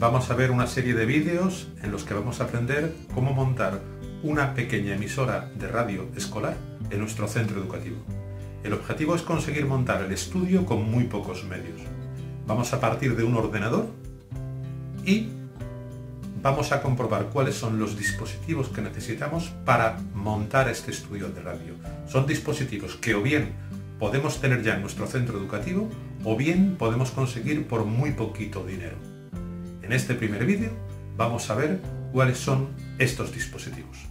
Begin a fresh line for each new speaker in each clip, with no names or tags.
vamos a ver una serie de vídeos en los que vamos a aprender cómo montar una pequeña emisora de radio escolar en nuestro centro educativo. El objetivo es conseguir montar el estudio con muy pocos medios. Vamos a partir de un ordenador y vamos a comprobar cuáles son los dispositivos que necesitamos para montar este estudio de radio. Son dispositivos que o bien podemos tener ya en nuestro centro educativo o bien podemos conseguir por muy poquito dinero. En este primer vídeo vamos a ver cuáles son estos dispositivos.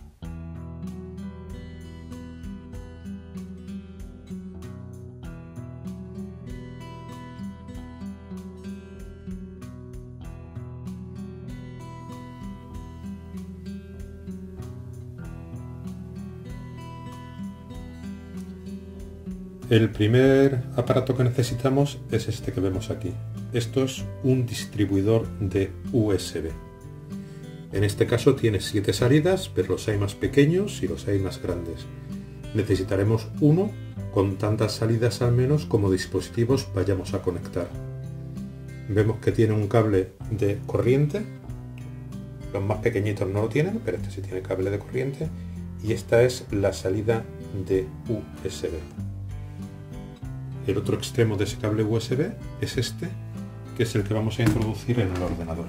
El primer aparato que necesitamos es este que vemos aquí. Esto es un distribuidor de USB. En este caso tiene siete salidas, pero los hay más pequeños y los hay más grandes. Necesitaremos uno con tantas salidas al menos como dispositivos vayamos a conectar. Vemos que tiene un cable de corriente. Los más pequeñitos no lo tienen, pero este sí tiene cable de corriente. Y esta es la salida de USB. El otro extremo de ese cable USB es este, que es el que vamos a introducir en el ordenador.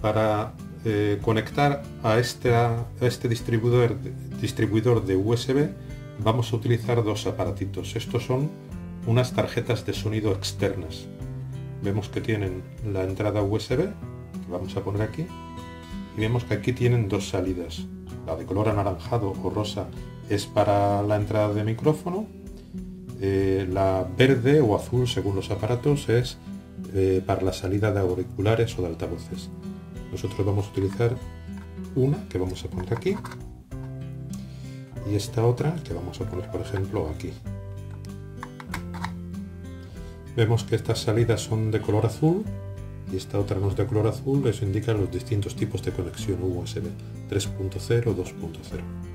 Para eh, conectar a este, a este distribuidor, distribuidor de USB vamos a utilizar dos aparatitos. Estos son unas tarjetas de sonido externas vemos que tienen la entrada USB, que vamos a poner aquí, y vemos que aquí tienen dos salidas. La de color anaranjado o rosa es para la entrada de micrófono, eh, la verde o azul según los aparatos es eh, para la salida de auriculares o de altavoces. Nosotros vamos a utilizar una que vamos a poner aquí y esta otra que vamos a poner por ejemplo aquí. Vemos que estas salidas son de color azul y esta otra no de color azul, eso indica los distintos tipos de conexión USB 3.0 2.0.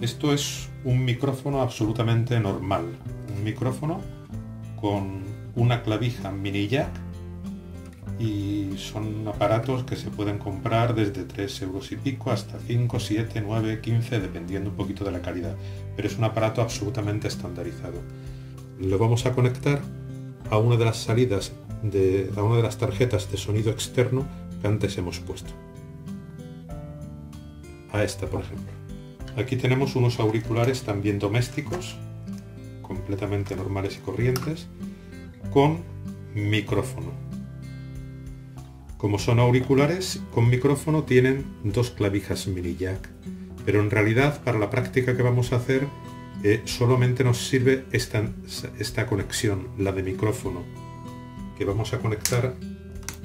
Esto es un micrófono absolutamente normal, un micrófono con una clavija mini jack y son aparatos que se pueden comprar desde 3 euros y pico hasta 5, 7, 9, 15 dependiendo un poquito de la calidad, pero es un aparato absolutamente estandarizado. Lo vamos a conectar a una de las salidas de a una de las tarjetas de sonido externo que antes hemos puesto. A esta, por ejemplo. Aquí tenemos unos auriculares también domésticos, completamente normales y corrientes, con micrófono. Como son auriculares con micrófono tienen dos clavijas mini jack, pero en realidad para la práctica que vamos a hacer eh, solamente nos sirve esta, esta conexión, la de micrófono, que vamos a conectar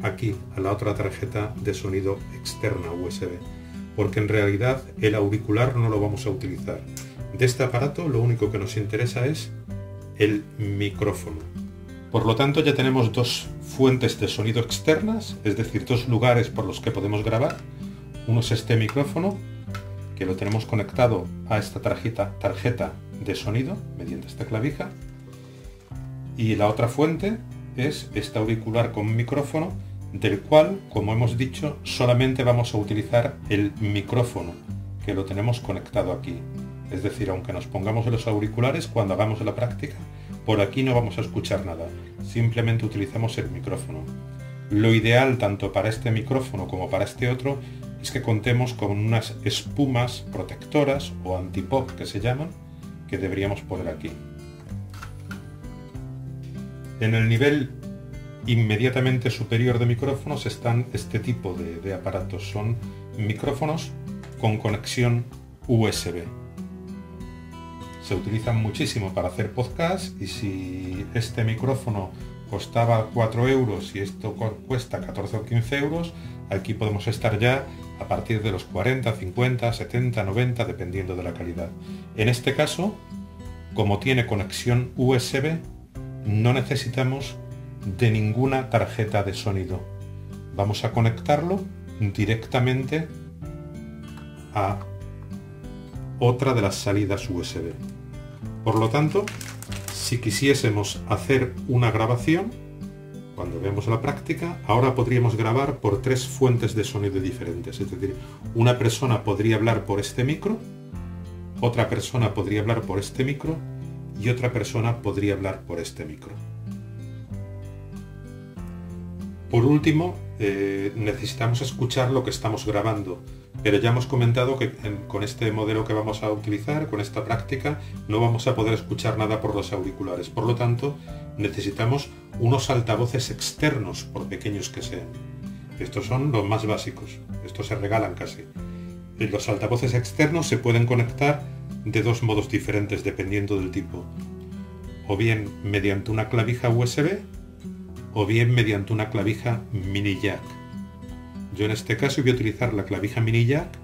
aquí a la otra tarjeta de sonido externa USB, porque en realidad el auricular no lo vamos a utilizar. De este aparato lo único que nos interesa es el micrófono. Por lo tanto ya tenemos dos fuentes de sonido externas, es decir, dos lugares por los que podemos grabar. Uno es este micrófono que lo tenemos conectado a esta tarjeta, tarjeta de sonido mediante esta clavija. Y la otra fuente es este auricular con micrófono, del cual, como hemos dicho, solamente vamos a utilizar el micrófono, que lo tenemos conectado aquí. Es decir, aunque nos pongamos los auriculares, cuando hagamos la práctica, por aquí no vamos a escuchar nada, simplemente utilizamos el micrófono. Lo ideal tanto para este micrófono como para este otro es que contemos con unas espumas protectoras o antipop que se llaman que deberíamos poner aquí. En el nivel inmediatamente superior de micrófonos están este tipo de, de aparatos. Son micrófonos con conexión USB. Se utilizan muchísimo para hacer podcast y si este micrófono costaba 4 euros y esto cuesta 14 o 15 euros, aquí podemos estar ya a partir de los 40, 50, 70, 90, dependiendo de la calidad. En este caso, como tiene conexión USB, no necesitamos de ninguna tarjeta de sonido. Vamos a conectarlo directamente a otra de las salidas USB. Por lo tanto, si quisiésemos hacer una grabación, cuando veamos la práctica, ahora podríamos grabar por tres fuentes de sonido diferentes. Es decir, una persona podría hablar por este micro, otra persona podría hablar por este micro y otra persona podría hablar por este micro. Por último, eh, necesitamos escuchar lo que estamos grabando, pero ya hemos comentado que con este modelo que vamos a utilizar, con esta práctica, no vamos a poder escuchar nada por los auriculares. Por lo tanto, necesitamos unos altavoces externos, por pequeños que sean. Estos son los más básicos, estos se regalan casi. Los altavoces externos se pueden conectar de dos modos diferentes dependiendo del tipo. O bien mediante una clavija USB o bien mediante una clavija mini jack. Yo en este caso voy a utilizar la clavija mini jack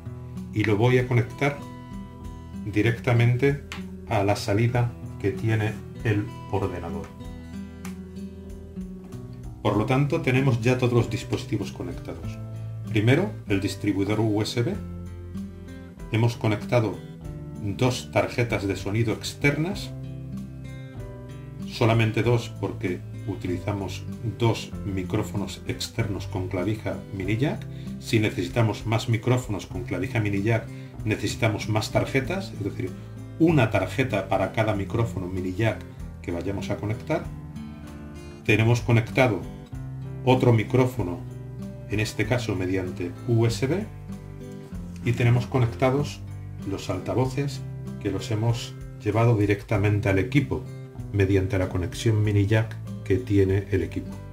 y lo voy a conectar directamente a la salida que tiene el ordenador. Por lo tanto, tenemos ya todos los dispositivos conectados. Primero, el distribuidor USB. Hemos conectado dos tarjetas de sonido externas. Solamente dos porque utilizamos dos micrófonos externos con clavija mini jack. Si necesitamos más micrófonos con clavija mini jack, necesitamos más tarjetas, es decir, una tarjeta para cada micrófono mini jack que vayamos a conectar. Tenemos conectado otro micrófono, en este caso mediante USB, y tenemos conectados los altavoces que los hemos llevado directamente al equipo mediante la conexión mini jack que tiene el equipo.